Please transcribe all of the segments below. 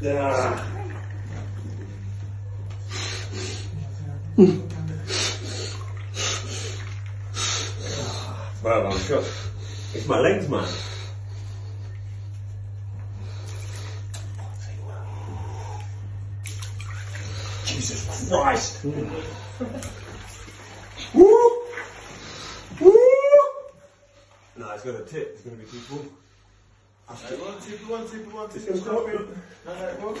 Yeah. Bro, I'm shook. It's my legs, man. Jesus Christ! Woo! Woo! No, it's gonna tip. It's gonna be too full. Right, one, two, one, two, one, two, two, stopping. Alright, one.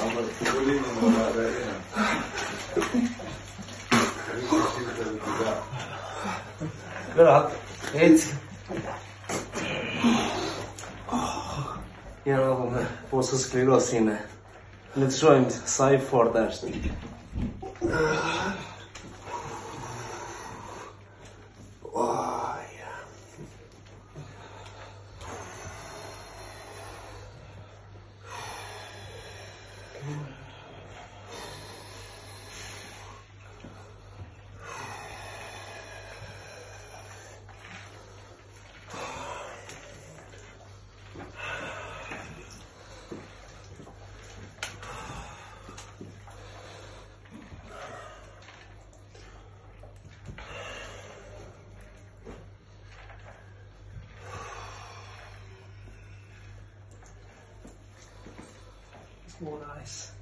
I'm like pulling on like that, you know. Good up. It's. Jena bom posel sklegal sine. Med svojim sajfordašnikom. Amen. It's more nice.